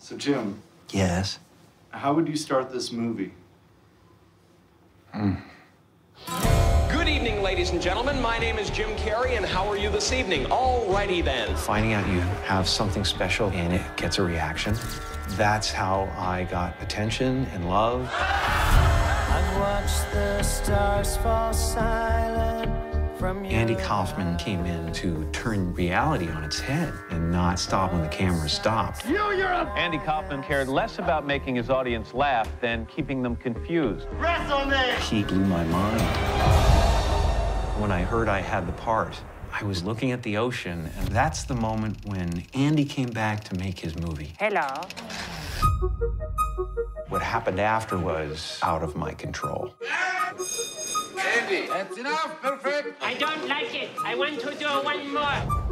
So, Jim, Yes. how would you start this movie? Hmm. Good evening, ladies and gentlemen. My name is Jim Carrey, and how are you this evening? Alrighty then. Finding out you have something special and it gets a reaction. That's how I got attention and love. I've watched the stars fall silent from your Andy Kaufman came in to turn reality on its head and not stop when the camera stopped. Andy Kaufman cared less about making his audience laugh than keeping them confused. He blew my mind. When I heard I had the part, I was looking at the ocean, and that's the moment when Andy came back to make his movie. Hello. What happened after was out of my control. I don't like it. I want to do one more.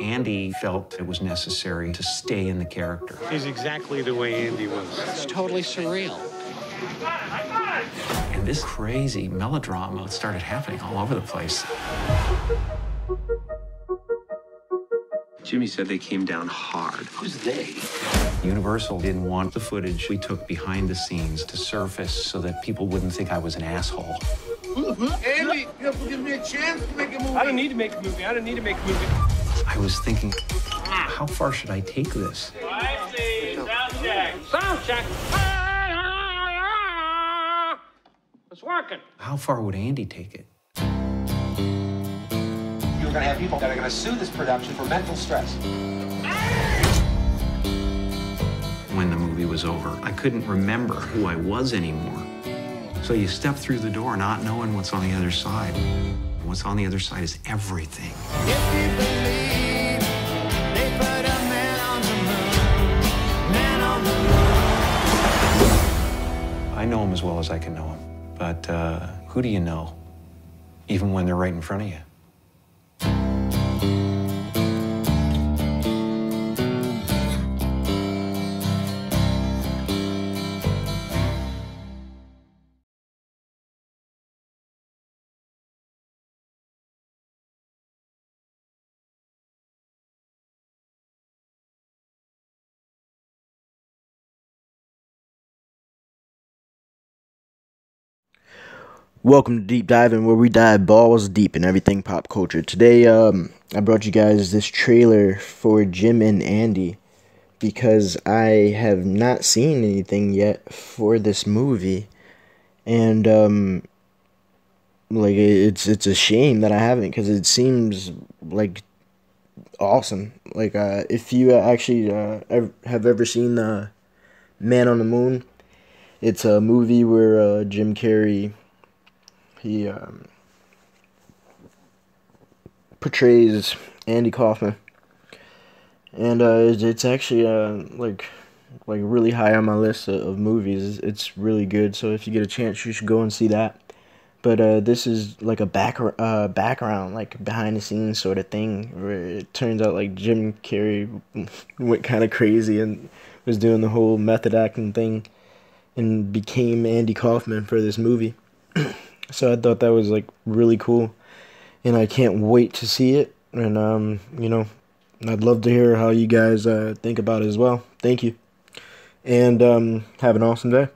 Andy felt it was necessary to stay in the character. He's exactly the way Andy was. It's totally surreal. And this crazy melodrama started happening all over the place. Jimmy said they came down hard. Who's they? Universal didn't want the footage we took behind the scenes to surface so that people wouldn't think I was an asshole. Mm-hmm. Andy, you have to give me a chance to make a movie. I don't need to make a movie. I don't need to make a movie. I was thinking, how far should I take this? I see. Sound check. Sound check. It's working. How far would Andy take it? You're gonna have people that are gonna sue this production for mental stress. When the movie was over, I couldn't remember who I was anymore. So you step through the door not knowing what's on the other side. What's on the other side is everything. If you believe they put a man on the moon, man on the moon. I know him as well as I can know him. But uh, who do you know, even when they're right in front of you? Welcome to Deep Diving, where we dive balls deep in everything pop culture. Today, um, I brought you guys this trailer for Jim and Andy because I have not seen anything yet for this movie, and um, like it's it's a shame that I haven't because it seems like awesome. Like uh, if you actually uh, have ever seen uh, Man on the Moon, it's a movie where uh, Jim Carrey he um, portrays Andy Kaufman, and uh, it's, actually uh, like like really high on my list of, of movies. It's, it's really good. So if you get a chance, you should go and see that. But uh, this is like a back uh, background, like behind the scenes sort of thing. Where it turns out like Jim Carrey went kind of crazy and was doing the whole method acting thing, and became Andy Kaufman for this movie. So I thought that was like really cool, and I can't wait to see it. And um, you know, I'd love to hear how you guys uh, think about it as well. Thank you, and um, have an awesome day.